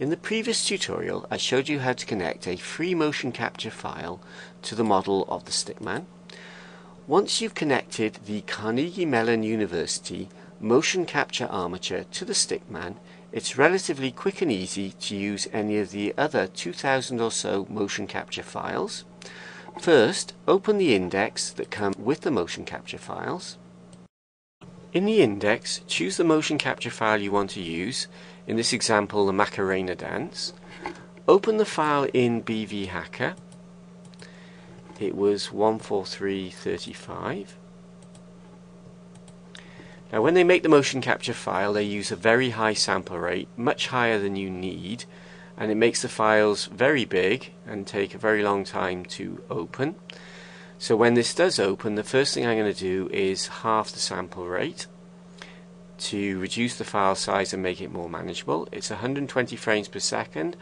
In the previous tutorial I showed you how to connect a free motion capture file to the model of the stickman. Once you've connected the Carnegie Mellon University motion capture armature to the stickman, it's relatively quick and easy to use any of the other 2000 or so motion capture files. First, open the index that come with the motion capture files. In the index, choose the motion capture file you want to use in this example the Macarena dance. Open the file in BV Hacker. It was 14335. Now when they make the motion capture file they use a very high sample rate, much higher than you need, and it makes the files very big and take a very long time to open. So when this does open, the first thing I'm going to do is half the sample rate to reduce the file size and make it more manageable. It's 120 frames per second.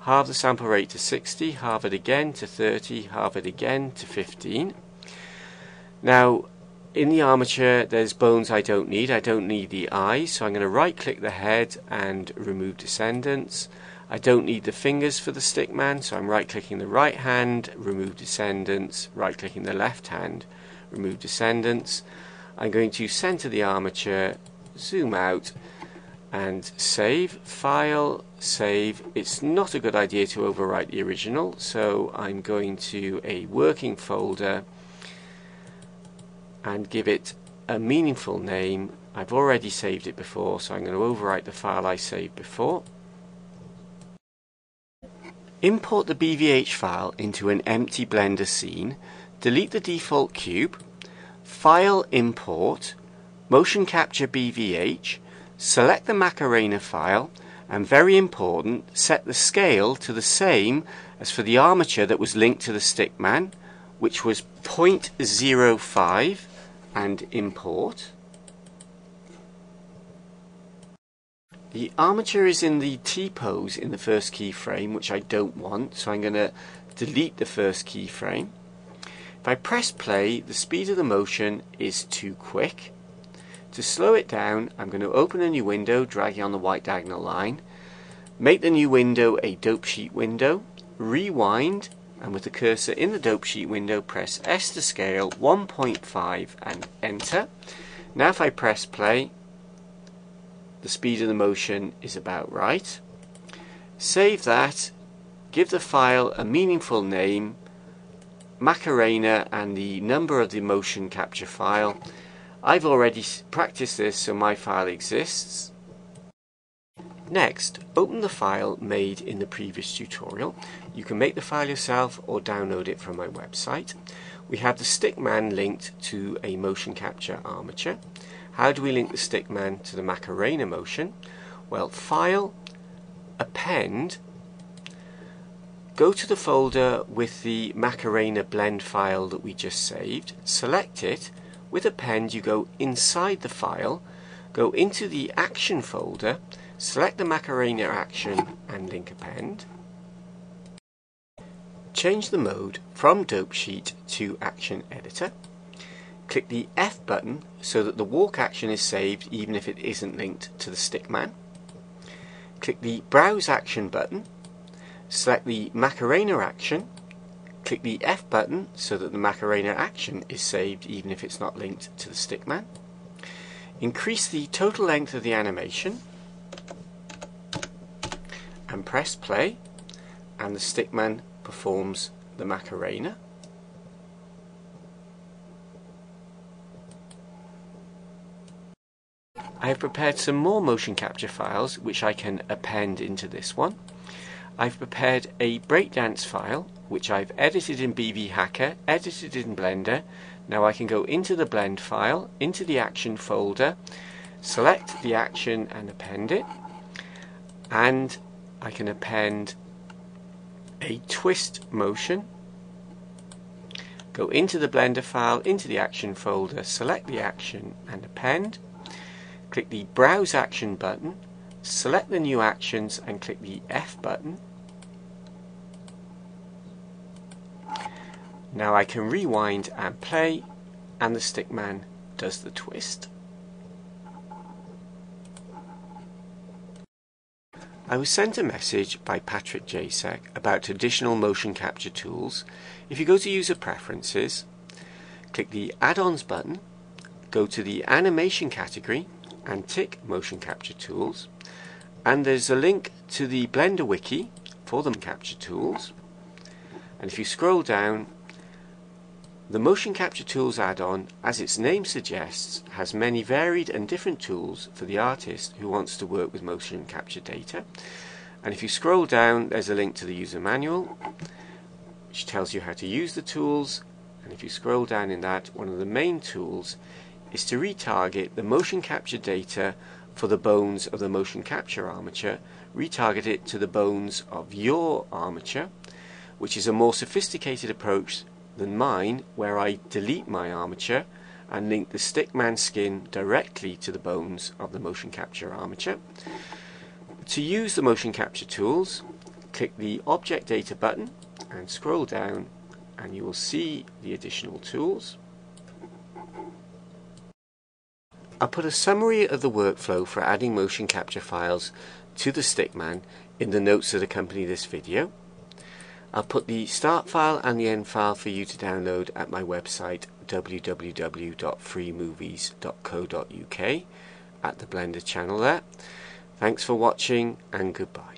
Halve the sample rate to 60, halve it again to 30, halve it again to 15. Now, in the armature, there's bones I don't need. I don't need the eyes, so I'm going to right click the head and remove descendants. I don't need the fingers for the stickman, so I'm right clicking the right hand, remove descendants, right clicking the left hand, remove descendants. I'm going to center the armature zoom out and save file save. It's not a good idea to overwrite the original so I'm going to a working folder and give it a meaningful name. I've already saved it before so I'm going to overwrite the file I saved before. Import the BVH file into an empty blender scene delete the default cube file import motion capture BVH, select the Macarena file, and very important, set the scale to the same as for the armature that was linked to the stickman, which was 0.05, and import. The armature is in the T-pose in the first keyframe, which I don't want, so I'm going to delete the first keyframe. If I press play, the speed of the motion is too quick. To slow it down, I'm going to open a new window, dragging on the white diagonal line, make the new window a dope sheet window, rewind, and with the cursor in the dope sheet window, press S to scale 1.5 and enter. Now if I press play, the speed of the motion is about right. Save that, give the file a meaningful name, Macarena and the number of the motion capture file, I've already practiced this so my file exists. Next, open the file made in the previous tutorial. You can make the file yourself or download it from my website. We have the stickman linked to a motion capture armature. How do we link the stickman to the Macarena motion? Well, File, Append, go to the folder with the Macarena blend file that we just saved, select it, with append, you go inside the file, go into the action folder, select the Macarena action and link append. Change the mode from dope sheet to action editor. Click the F button so that the walk action is saved even if it isn't linked to the stickman. Click the browse action button. Select the Macarena action Click the F button so that the Macarena action is saved even if it's not linked to the stickman. Increase the total length of the animation and press play and the stickman performs the Macarena. I have prepared some more motion capture files which I can append into this one. I've prepared a breakdance file which I've edited in BV Hacker, edited in Blender. Now I can go into the blend file, into the action folder, select the action and append it. And I can append a twist motion. Go into the Blender file, into the action folder, select the action and append. Click the Browse Action button, select the new actions and click the F button Now I can rewind and play and the stickman does the twist. I was sent a message by Patrick Jasek about additional motion capture tools. If you go to User Preferences, click the Add-ons button, go to the Animation category and tick Motion Capture Tools and there's a link to the Blender Wiki for the capture tools and if you scroll down the Motion Capture Tools add-on, as its name suggests, has many varied and different tools for the artist who wants to work with motion capture data. And if you scroll down, there's a link to the user manual, which tells you how to use the tools. And if you scroll down in that, one of the main tools is to retarget the motion capture data for the bones of the motion capture armature, retarget it to the bones of your armature, which is a more sophisticated approach than mine, where I delete my armature and link the stickman skin directly to the bones of the motion capture armature. To use the motion capture tools, click the Object Data button and scroll down and you will see the additional tools. I'll put a summary of the workflow for adding motion capture files to the Stickman in the notes that accompany this video. I'll put the start file and the end file for you to download at my website www.freemovies.co.uk at the Blender channel there. Thanks for watching and goodbye.